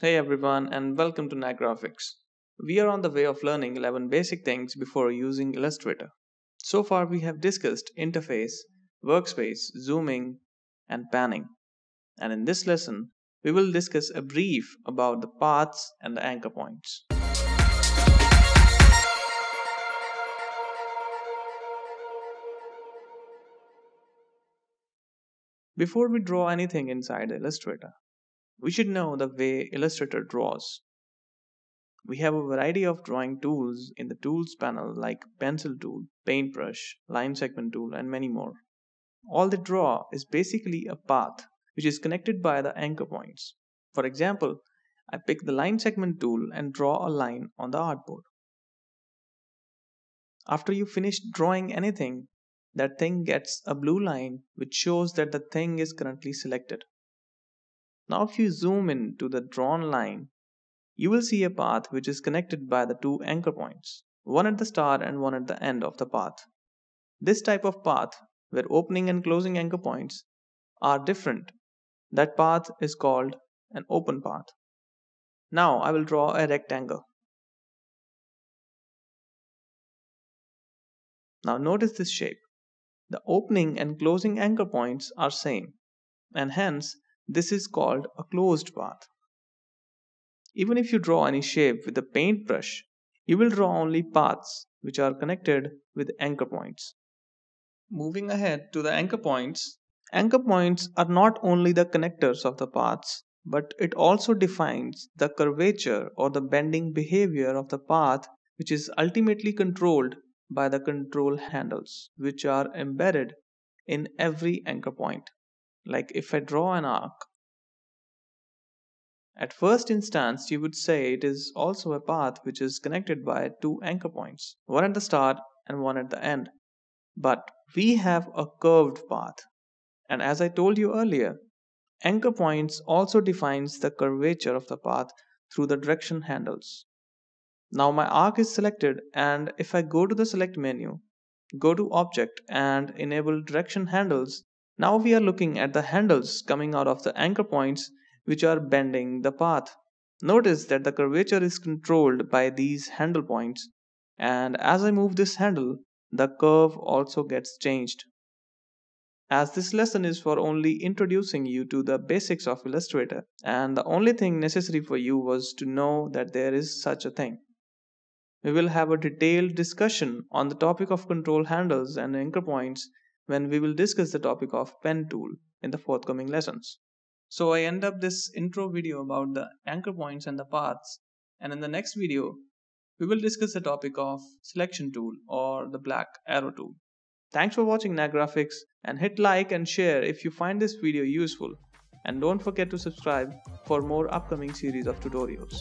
Hey everyone and welcome to Graphics. We are on the way of learning 11 basic things before using Illustrator. So far we have discussed interface, workspace, zooming and panning. And in this lesson, we will discuss a brief about the paths and the anchor points. Before we draw anything inside Illustrator, we should know the way Illustrator draws. We have a variety of drawing tools in the Tools panel like Pencil tool, Paintbrush, Line Segment tool, and many more. All they draw is basically a path which is connected by the anchor points. For example, I pick the Line Segment tool and draw a line on the artboard. After you finish drawing anything, that thing gets a blue line which shows that the thing is currently selected. Now if you zoom in to the drawn line, you will see a path which is connected by the two anchor points, one at the start and one at the end of the path. This type of path, where opening and closing anchor points are different, that path is called an open path. Now I will draw a rectangle. Now notice this shape. The opening and closing anchor points are same and hence this is called a closed path. Even if you draw any shape with a paintbrush, you will draw only paths which are connected with anchor points. Moving ahead to the anchor points, anchor points are not only the connectors of the paths, but it also defines the curvature or the bending behavior of the path which is ultimately controlled by the control handles which are embedded in every anchor point. Like if I draw an arc, at first instance you would say it is also a path which is connected by two anchor points, one at the start and one at the end. But we have a curved path. And as I told you earlier, anchor points also defines the curvature of the path through the direction handles. Now my arc is selected and if I go to the select menu, go to object and enable direction handles, now we are looking at the handles coming out of the anchor points which are bending the path. Notice that the curvature is controlled by these handle points and as I move this handle, the curve also gets changed. As this lesson is for only introducing you to the basics of Illustrator and the only thing necessary for you was to know that there is such a thing. We will have a detailed discussion on the topic of control handles and anchor points when we will discuss the topic of pen tool in the forthcoming lessons. So I end up this intro video about the anchor points and the paths and in the next video we will discuss the topic of selection tool or the black arrow tool. Thanks for watching Graphics and hit like and share if you find this video useful and don't forget to subscribe for more upcoming series of tutorials.